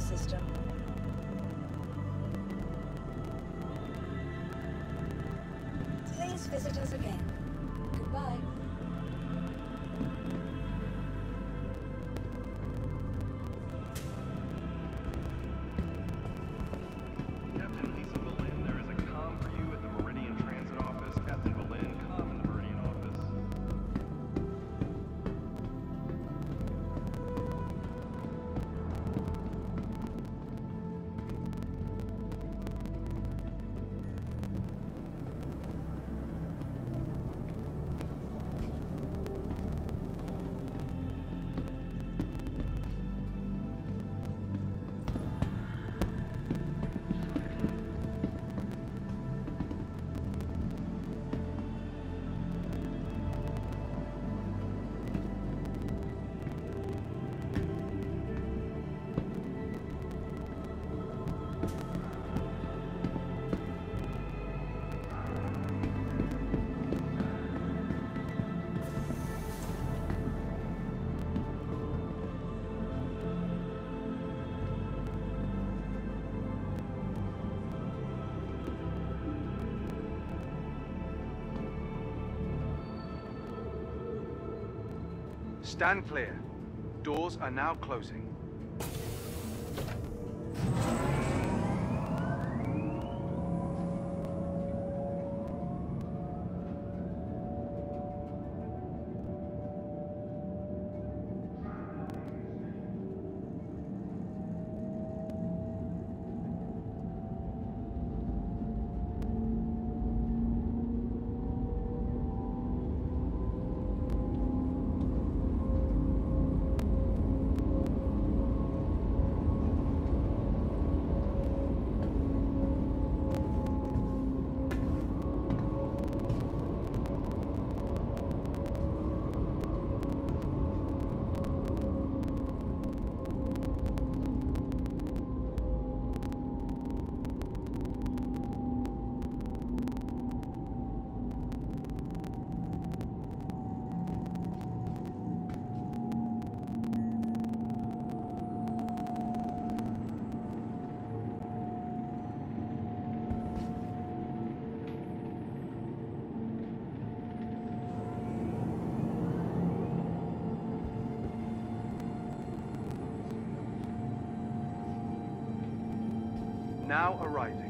System. Stand clear. Doors are now closing. Now arriving.